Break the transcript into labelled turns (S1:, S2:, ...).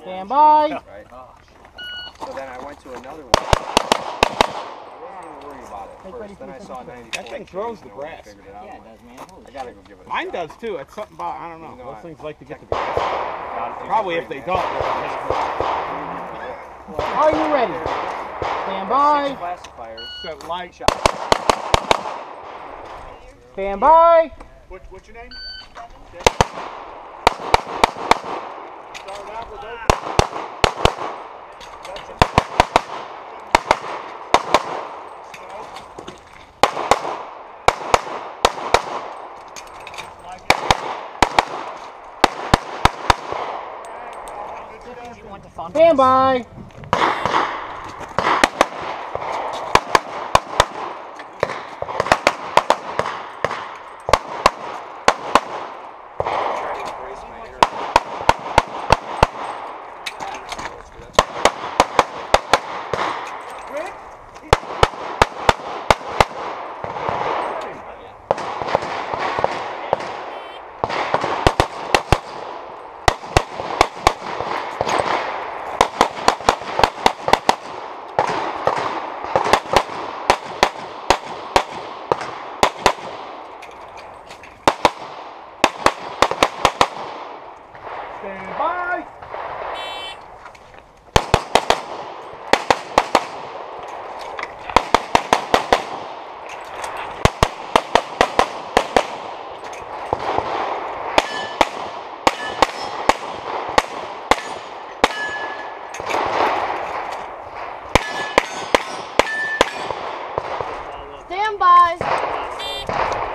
S1: Stand by.
S2: Right? Oh. So then I went to another one. I wasn't even worried about it first. Then I saw 94.
S3: That thing throws the
S2: you know, when I
S3: grass.
S2: figured it out.
S1: Yeah, it does, man.
S2: I gotta go give it a
S3: Mine
S2: shot.
S3: does too. It's something about I don't know.
S2: You know,
S3: Those
S2: I-
S3: things like to get the
S2: Got
S3: grass.
S2: it.
S3: Probably if they don't. they'll hit it.
S1: Are you ready? Stand by.
S2: Six classifiers.
S3: So light.
S2: Shot.
S1: Stand by.
S4: What, what's your name? Stand by. Stand by.
S1: Stand by.